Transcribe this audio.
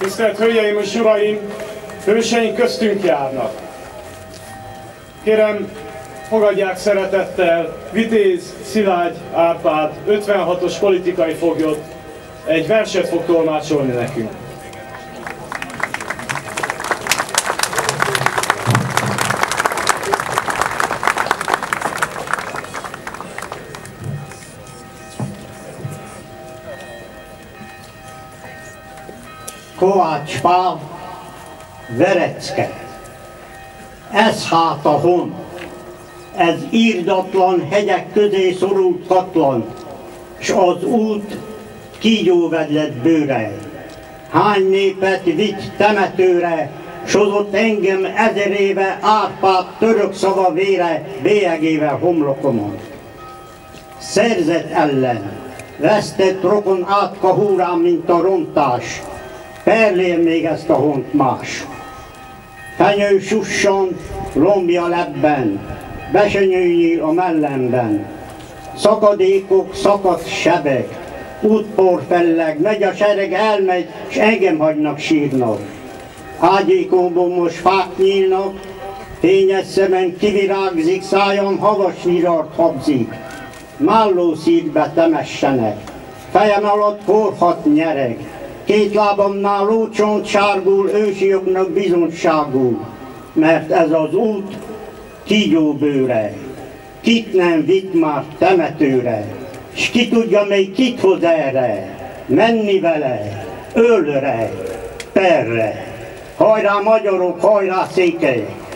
Tisztelt Hölgyeim és Uraim, hőseink köztünk járnak. Kérem, fogadják szeretettel Vitéz Szilágy Árpád 56-os politikai foglyot, egy verset fog tolmácsolni nekünk. Kovács Pál, Verecke. Ez hát a hon, ez írdatlan hegyek közé szorult katlan, s az út kígyó vedlet bőre. Hány népet vitt temetőre, s ott engem ezer éve Árpád török szava vére bélyegével homlokomon. Szerzett ellen, vesztett rokon átka húrám, mint a rontás, Perlél még ezt a hont más. Fenyő susson, lombja lebben, besenyőnyi a mellemben. Szakadékok, szakadt sebek, útpor felleg, megy a sereg, elmegy, s engem hagynak sírnak. Ágyékóból most fák nyílnak, fényes szemen kivirágzik, szájam havas virart habzik. Málló szívbe temessenek, fejem alatt korhat nyereg, Két lábamnál lócsont sárgul, ősi jognak bizonyságul, mert ez az út kígyóbőre, kit nem vitt már temetőre, s ki tudja még kit hoz erre, menni vele, ölre, perre. Hajrá magyarok, hajrá székelyek!